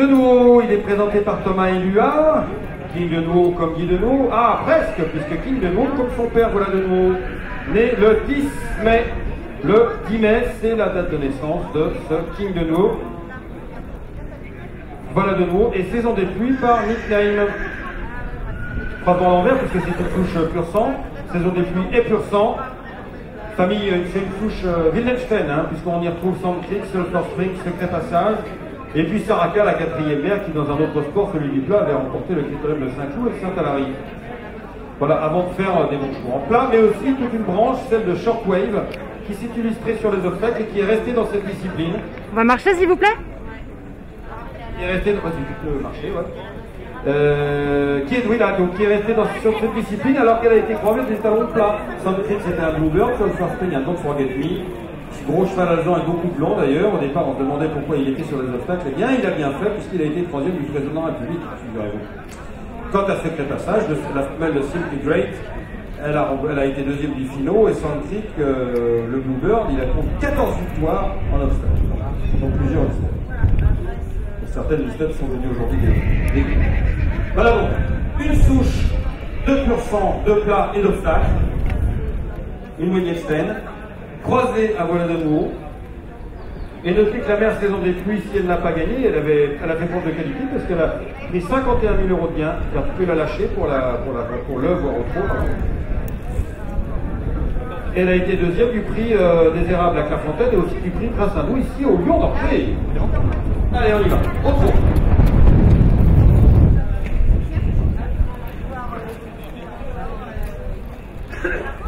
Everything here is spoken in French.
de nouveau, il est présenté par Thomas Elua. King de nouveau comme Guy de nouveau. Ah, presque, puisque King de nouveau comme son père, voilà de nouveau. Né le 10 mai. Le 10 mai, c'est la date de naissance de ce King de nouveau. Voilà de nouveau. Et saison des pluies par nickname. Frappant à l'envers, puisque c'est une touche pur sang. Saison des pluies et pur sang. Famille, c'est une touche euh, hein, puisqu'on y retrouve Sand Creek, Sulphur Spring, Secret Passage. Et puis Saraka, la quatrième mère, qui dans un autre sport, celui du plat, avait remporté le critérium de Saint-Cloud et Saint-Alary. Voilà, avant de faire euh, des bons chevaux en plat, mais aussi toute une branche, celle de Shortwave, qui s'est illustrée sur les obstacles et qui est restée dans cette discipline. On va marcher s'il vous plaît? Qui est restée, vas-y, tu peux marcher, ouais. Euh, qui est, oui, là, donc, qui est resté dans, sur cette discipline alors qu'elle a été croisée des talons plats. Sandrine, c'était un bluebird, sur le first spring, un dog forget me. Gros cheval alezan et beaucoup blanc d'ailleurs. Au départ, on se demandait pourquoi il était sur les obstacles. Eh bien, il a bien fait puisqu'il a été troisième du président de la République, figurez-vous. Quant à Secret Passage, la femelle de Simply Great, elle a, été deuxième du finaux et Creek, euh, le Bluebird, il a compté 14 victoires en obstacle. Donc plusieurs obstacles. Certaines listes sont venues aujourd'hui des, des Voilà donc, une souche de pur sang, de plat et d'obstacle, une Wendelstein, croisée à Voilà d'Amour. Et notez que la mère Saison des Pluies, si elle n'a pas gagné, elle, avait, elle a fait de qualité parce qu'elle a pris 51 000 euros de gains, car tu peux la lâcher pour l'œuvre pour la, pour au. Elle a été deuxième du prix euh, des érables à Clairefontaine et aussi du prix Prince Hindou ici au Lyon d'Orphée. Allez, on y va. Au.